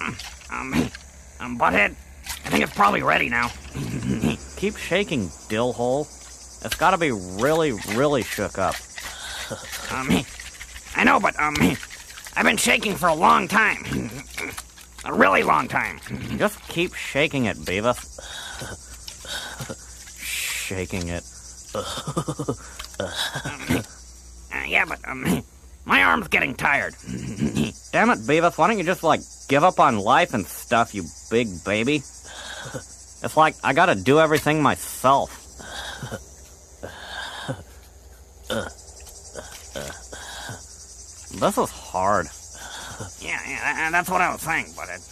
Um, um, Butthead, I think it's probably ready now. Keep shaking, dillhole. It's gotta be really, really shook up. Um, I know, but, um, I've been shaking for a long time. A really long time. Just keep shaking it, Beavis. shaking it. Uh, yeah, but, um, my arm's getting tired. Damn it, Beavis, why don't you just, like, give up on life and stuff, you big baby? It's like I gotta do everything myself. This is hard. Yeah, yeah, that's what I was saying, Butthead.